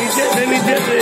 Nichete, nichete.